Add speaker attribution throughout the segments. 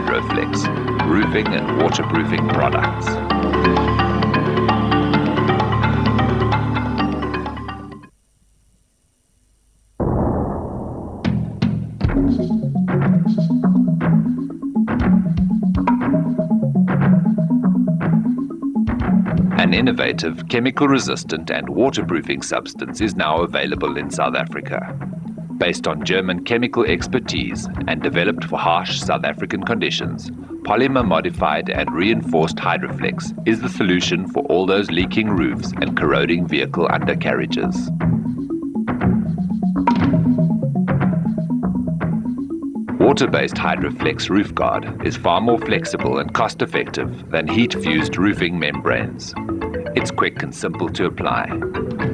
Speaker 1: roofing and waterproofing products. An innovative, chemical resistant, and waterproofing substance is now available in South Africa. Based on German chemical expertise and developed for harsh South African conditions, polymer modified and reinforced Hydroflex is the solution for all those leaking roofs and corroding vehicle undercarriages. Water-based Hydroflex roof guard is far more flexible and cost-effective than heat-fused roofing membranes. It's quick and simple to apply.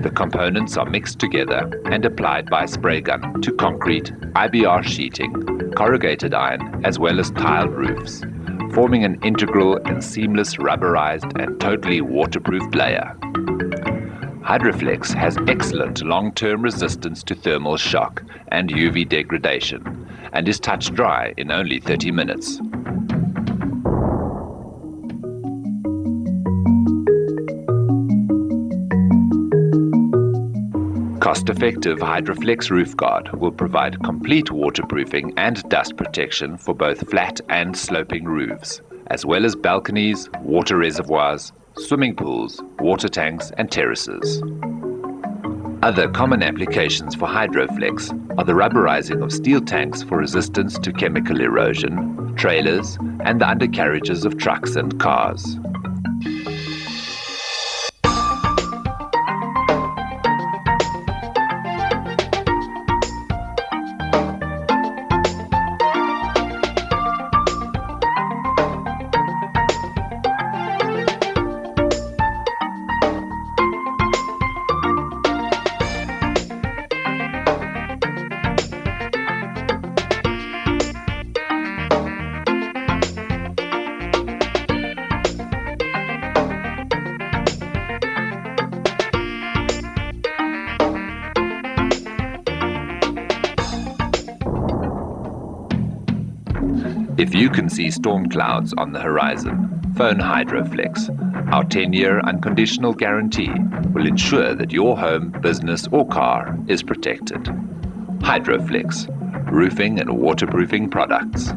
Speaker 1: The components are mixed together and applied by spray gun to concrete, IBR sheeting, corrugated iron, as well as tiled roofs, forming an integral and seamless rubberized and totally waterproof layer. Hydroflex has excellent long-term resistance to thermal shock and UV degradation and is touch dry in only 30 minutes. Cost-effective Hydroflex Roof Guard will provide complete waterproofing and dust protection for both flat and sloping roofs, as well as balconies, water reservoirs, swimming pools, water tanks and terraces. Other common applications for Hydroflex are the rubberizing of steel tanks for resistance to chemical erosion, trailers, and the undercarriages of trucks and cars. If you can see storm clouds on the horizon, phone Hydroflex. Our 10 year unconditional guarantee will ensure that your home, business, or car is protected. Hydroflex, roofing and waterproofing products.